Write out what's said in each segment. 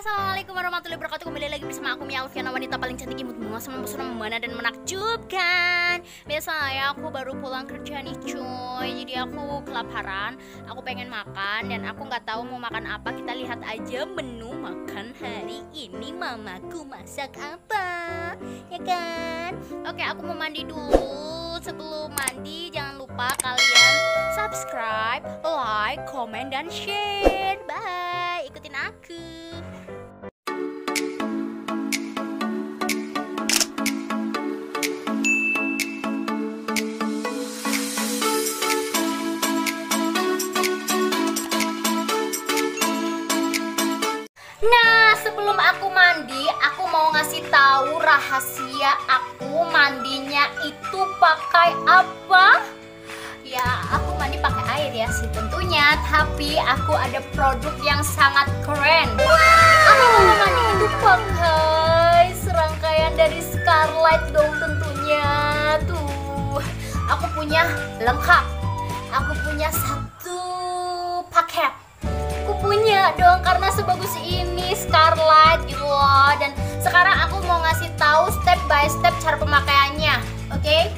Assalamualaikum warahmatullahi wabarakatuh. Kembali lagi bersama aku Mia Alfiana Wanita paling cantik imut bunga Sama pesona memana dan menakjubkan. Biasa ya aku baru pulang kerja nih cuy. Jadi aku kelaparan Aku pengen makan Dan aku nggak tahu mau makan apa. Kita lihat aja menu makan hari ini. Mamaku masak apa? Ya kan? Oke aku mau mandi dulu. Sebelum mandi jangan lupa kalian subscribe, like, komen, dan share. Bye aku Nah, sebelum aku mandi, aku mau ngasih tahu rahasia aku mandinya itu pakai apa? Ya, aku mandi pakai air ya sih tentunya, tapi aku ada produk yang sangat keren. Aku mau mandi itu pakai serangkaian dari Scarlett dong tentunya. Tuh, aku punya lengkap. Aku punya satu paket aku punya dong karena sebagus ini Scarlett gitu loh dan sekarang aku mau ngasih tahu step by step cara pemakaiannya oke okay?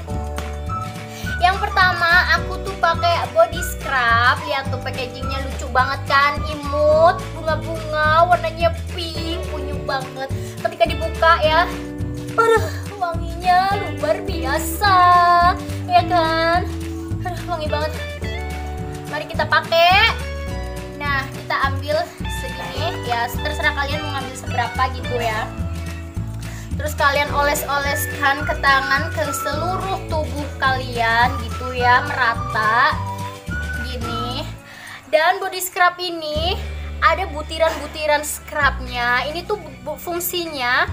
Yang pertama aku tuh pakai body scrub. Lihat tuh packagingnya lucu banget kan? Imut bunga-bunga warnanya pink unyu banget. Ketika dibuka ya aduh wanginya luar biasa. Ya kan? Aduh wangi banget. Mari kita pakai. Nah, kita ambil segini. Ya, terserah kalian mau ngambil seberapa gitu ya. Terus kalian oles-oleskan ke tangan ke seluruh tubuh kalian gitu ya, merata. Gini. Dan body scrub ini ada butiran-butiran scrubnya. Ini tuh fungsinya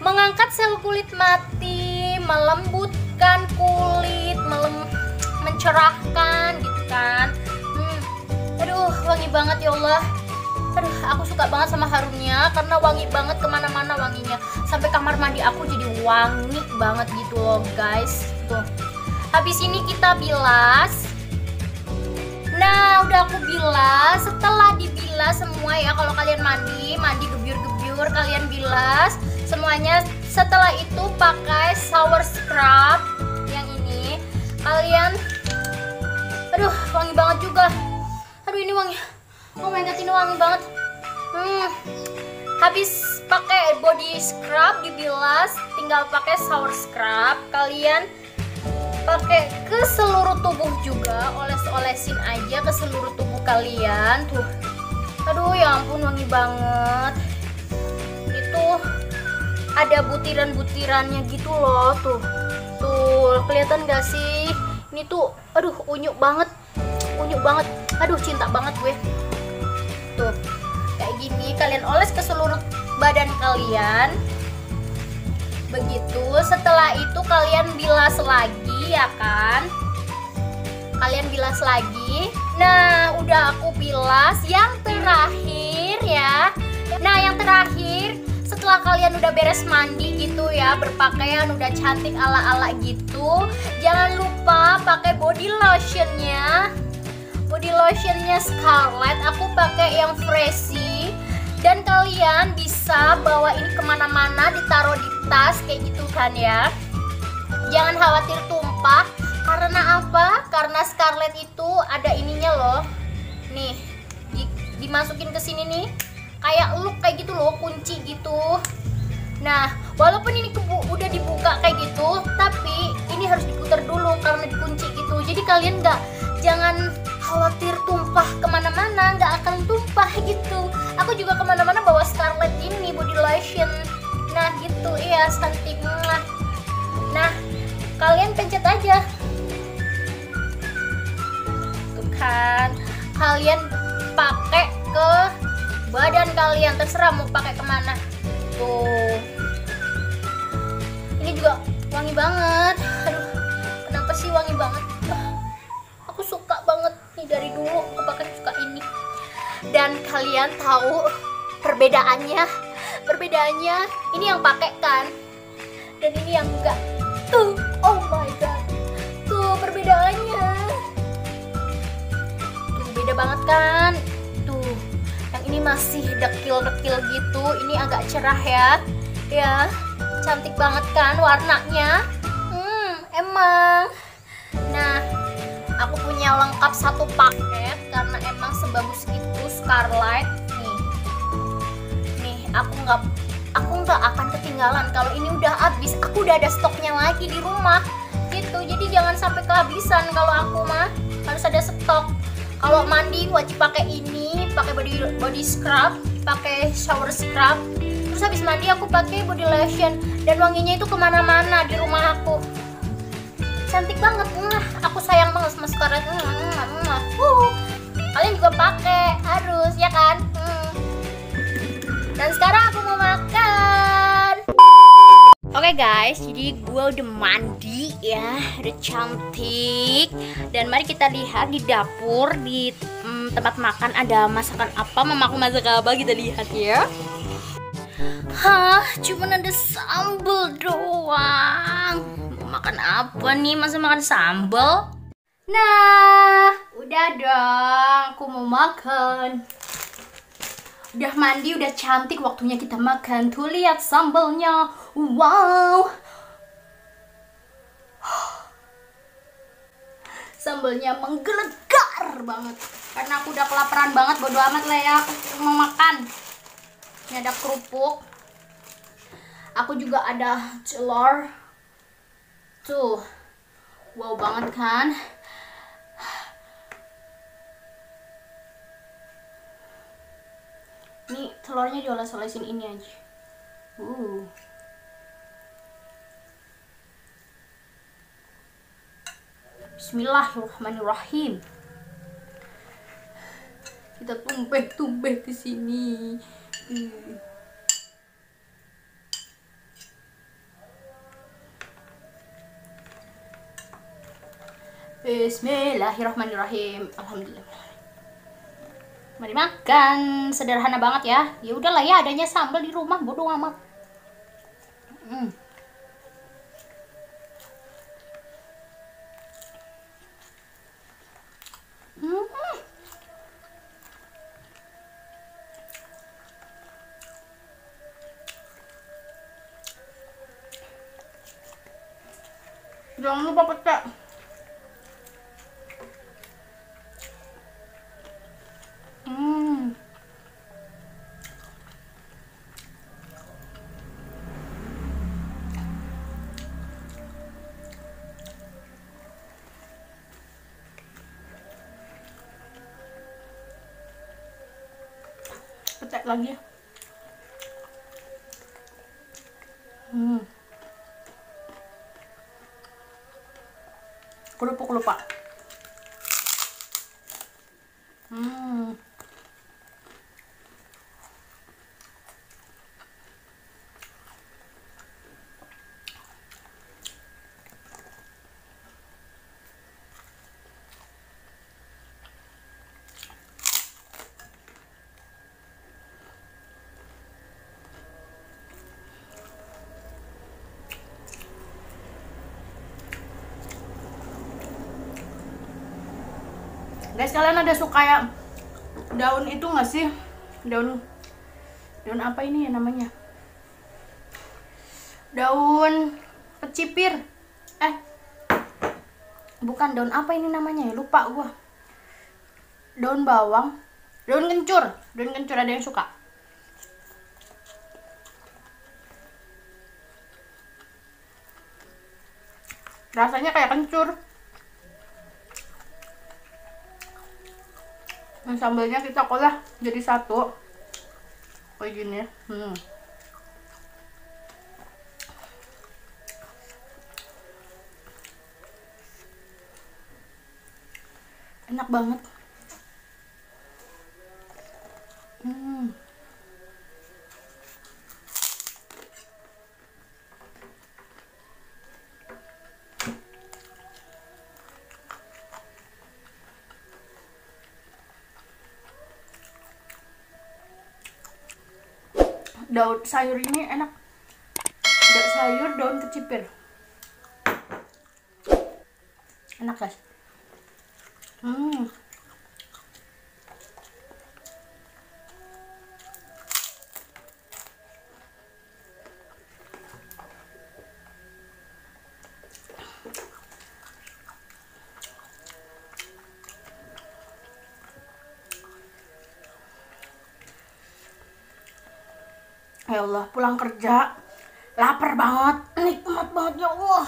mengangkat sel kulit mati, melembutkan kulit, melem mencerahkan gitu kan aduh wangi banget ya Allah aduh aku suka banget sama harumnya karena wangi banget ke mana-mana wanginya. Sampai kamar mandi aku jadi wangi banget gitu loh guys. Tuh. Habis ini kita bilas. Nah udah aku bilas. Setelah dibilas semua ya kalau kalian mandi mandi gebyur-gebyur kalian bilas semuanya. Setelah itu pakai shower scrub yang ini. Kalian aduh wangi banget juga. Aduh ini wangi oh my god ini wangi banget? Hmm. Habis pakai body scrub dibilas tinggal pakai shower scrub. Kalian pakai ke seluruh tubuh juga oles-olesin aja ke seluruh tubuh kalian. Tuh. Aduh ya ampun wangi banget. Itu ada butiran-butirannya gitu loh tuh. Tuh kelihatan gak sih? Ini tuh aduh unyu banget. Unyu banget. Aduh cinta banget gue gini kalian oles ke seluruh badan kalian. Begitu setelah itu kalian bilas lagi ya kan? Kalian bilas lagi. Nah udah aku bilas. Yang terakhir ya. Nah yang terakhir setelah kalian udah beres mandi gitu ya berpakaian udah cantik ala-ala gitu jangan lupa pakai body lotionnya. Body lotionnya Scarlett aku pakai yang freshy dan kalian bisa bawa ini ke mana-mana ditaruh di tas kayak gitu kan ya. Jangan khawatir tumpah. Karena apa? Karena Scarlett itu ada ininya loh. Nih di, dimasukin ke sini nih. Kayak look kayak gitu loh kunci gitu. Nah walaupun ini kebu udah dibuka kayak gitu tapi ini harus diputar dulu karena dikunci gitu. Jadi kalian nggak jangan khawatir tumpah ke mana-mana nggak akan tumpah gitu. Aku juga ke mana-mana bawa Scarlett ini body lotion. Nah gitu. Iya cantik nah, nah kalian pencet aja. Tuh kan kalian pakai ke badan kalian. Terserah mau pakai ke mana. Tuh. Ini juga wangi banget. Aduh kenapa sih wangi banget dari dulu aku pakai suka ini. Dan kalian tahu perbedaannya? Perbedaannya ini yang pakai kan? Dan ini yang enggak. Tuh oh my god. Tuh perbedaannya. Tuh beda banget kan? Tuh yang ini masih dekil-dekil gitu. Ini agak cerah ya. Ya cantik banget kan warnanya satu paket karena emang sebagus itu Scarlett. Nih. Nih aku nggak aku nggak akan ketinggalan. Kalau ini udah habis aku udah ada stoknya lagi di rumah. Gitu. Jadi jangan sampai kehabisan kalau aku mah. Harus ada stok. Kalau mandi wajib pakai ini pakai body body scrub pakai shower scrub. Terus habis mandi aku pakai body lotion. Dan wanginya itu ke mana-mana di rumah aku cantik banget. Nah, aku sayang banget sama Scarlett nah, nah, uh. kalian juga pakai harus ya kan? Hmm. dan sekarang aku mau makan. Oke okay guys, jadi gue udah mandi ya, udah cantik. Dan mari kita lihat di dapur, di mm, tempat makan ada masakan apa. Mama aku masak apa, kita lihat ya. Hah, cuman ada sambal doang makan apa nih, masa makan sambal? Nah, udah dong, aku mau makan Udah mandi, udah cantik, waktunya kita makan. Tuh lihat sambalnya. Wow. Sambalnya menggelegar banget. Karena aku udah kelaparan banget, bodo amat lah ya. Aku mau makan. Ini ada kerupuk. Aku juga ada telur. Tuh. Wow banget kan? ini telurnya dioles-olesin ini aja uh Bismillahirrahmanirrahim kita tumbeh-tumbeh di sini uh. Bismillahirrahmanirrahim Alhamdulillah Mari makan, sederhana banget ya. Ya udahlah ya, adanya sambal di rumah, bodoh amat. Hmm. Hmm. Jangan lupa pecah. Lagi hmm kerupuk lupa hmm guys kalian ada suka ya daun itu nggak sih? Daun daun apa ini ya namanya? Daun pecipir. Eh bukan daun apa ini namanya ya? Lupa gua. Daun bawang daun kencur daun kencur ada yang suka? Rasanya kayak kencur Nah, sambalnya kita olah jadi satu. Kayak gini ya. Hmm. Enak banget. Hmm. Daun sayur ini enak. Daun sayur daun kecipir. Enak guys. Hmm Ya Allah, pulang kerja. Lapar banget. Nikmat banget ya Allah.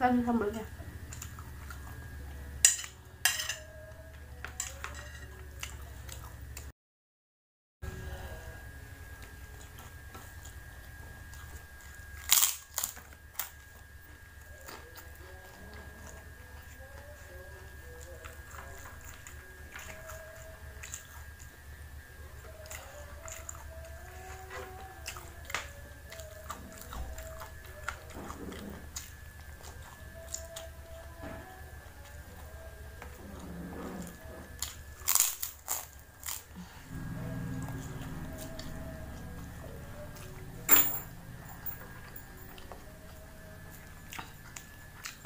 Lagi sambelnya.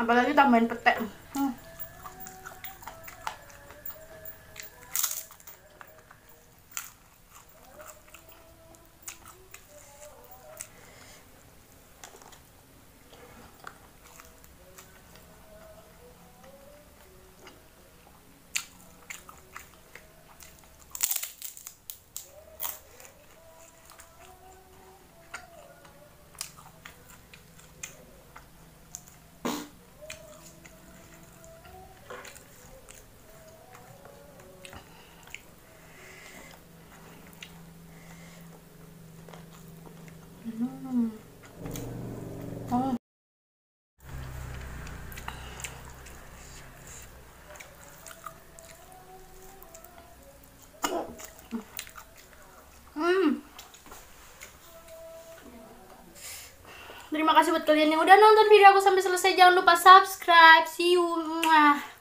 Apalagi tambahin pete hmm. Hmm. Oh. Hmm. Terima kasih buat kalian yang udah nonton video aku sampai selesai. Jangan lupa subscribe. See you. Mwah.